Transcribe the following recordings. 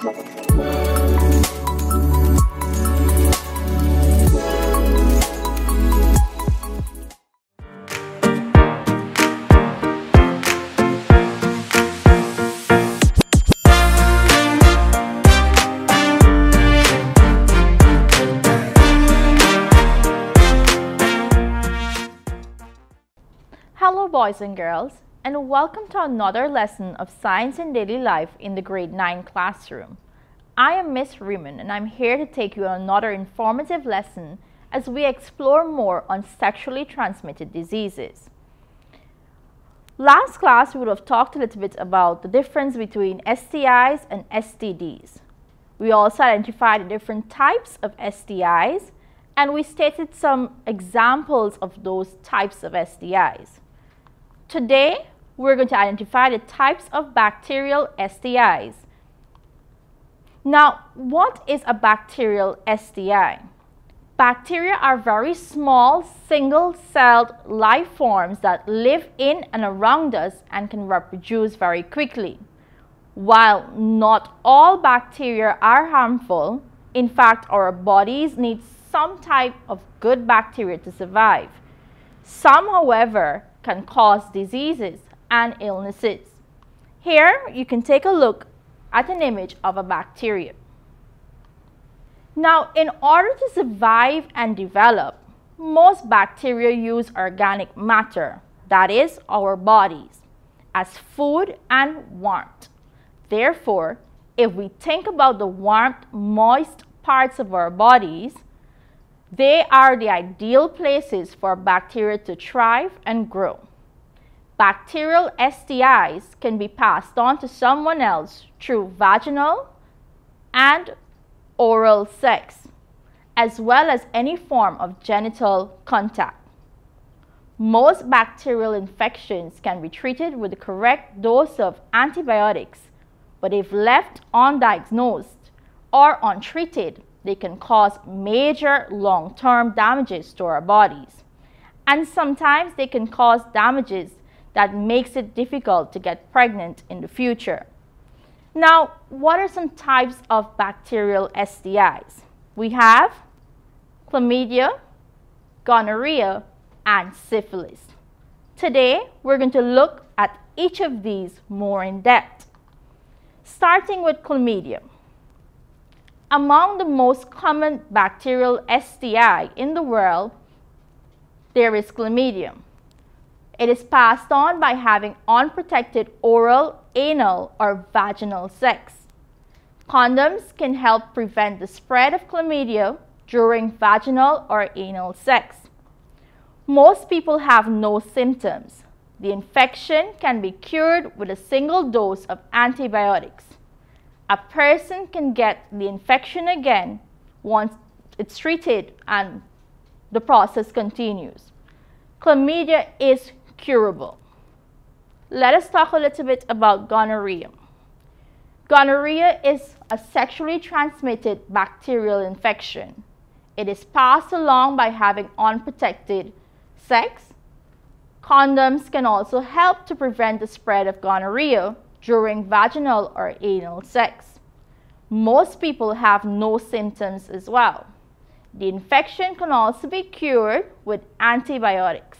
Hello boys and girls and welcome to another lesson of Science in Daily Life in the grade 9 classroom. I am Miss Reman and I'm here to take you on another informative lesson as we explore more on sexually transmitted diseases. Last class we would have talked a little bit about the difference between STIs and STDs. We also identified different types of STIs and we stated some examples of those types of STIs. Today, we're going to identify the types of bacterial STIs. Now, what is a bacterial STI? Bacteria are very small, single-celled life forms that live in and around us and can reproduce very quickly. While not all bacteria are harmful, in fact, our bodies need some type of good bacteria to survive. Some, however, can cause diseases and illnesses. Here, you can take a look at an image of a bacteria. Now, in order to survive and develop, most bacteria use organic matter, that is, our bodies, as food and warmth. Therefore, if we think about the warmth, moist parts of our bodies, they are the ideal places for bacteria to thrive and grow. Bacterial STIs can be passed on to someone else through vaginal and oral sex, as well as any form of genital contact. Most bacterial infections can be treated with the correct dose of antibiotics, but if left undiagnosed or untreated, they can cause major long-term damages to our bodies. And sometimes they can cause damages that makes it difficult to get pregnant in the future. Now, what are some types of bacterial STIs? We have chlamydia, gonorrhea, and syphilis. Today, we're going to look at each of these more in depth. Starting with chlamydia. Among the most common bacterial STI in the world, there is chlamydia. It is passed on by having unprotected oral, anal, or vaginal sex. Condoms can help prevent the spread of chlamydia during vaginal or anal sex. Most people have no symptoms. The infection can be cured with a single dose of antibiotics a person can get the infection again once it's treated and the process continues. Chlamydia is curable. Let us talk a little bit about gonorrhea. Gonorrhea is a sexually transmitted bacterial infection. It is passed along by having unprotected sex. Condoms can also help to prevent the spread of gonorrhea during vaginal or anal sex. Most people have no symptoms as well. The infection can also be cured with antibiotics.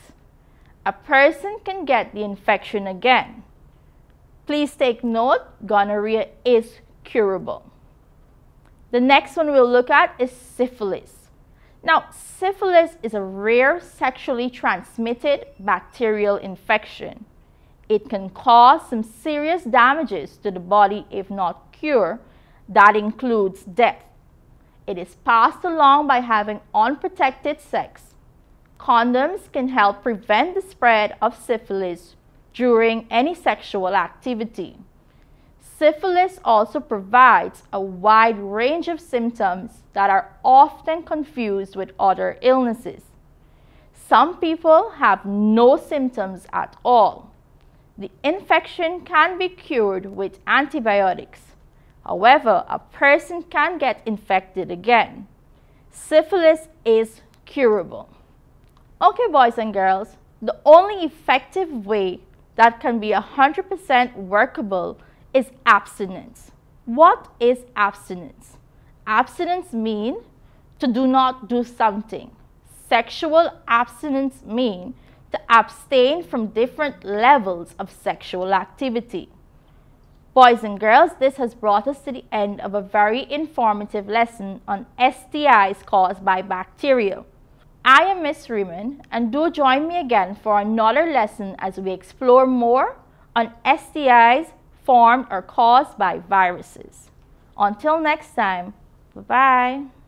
A person can get the infection again. Please take note, gonorrhea is curable. The next one we'll look at is syphilis. Now, syphilis is a rare sexually transmitted bacterial infection. It can cause some serious damages to the body if not cured. That includes death. It is passed along by having unprotected sex. Condoms can help prevent the spread of syphilis during any sexual activity. Syphilis also provides a wide range of symptoms that are often confused with other illnesses. Some people have no symptoms at all the infection can be cured with antibiotics. However, a person can get infected again. Syphilis is curable. Okay, boys and girls, the only effective way that can be 100% workable is abstinence. What is abstinence? Abstinence means to do not do something. Sexual abstinence means to abstain from different levels of sexual activity. Boys and girls, this has brought us to the end of a very informative lesson on STIs caused by bacteria. I am Miss Reman and do join me again for another lesson as we explore more on STIs formed or caused by viruses. Until next time, bye-bye.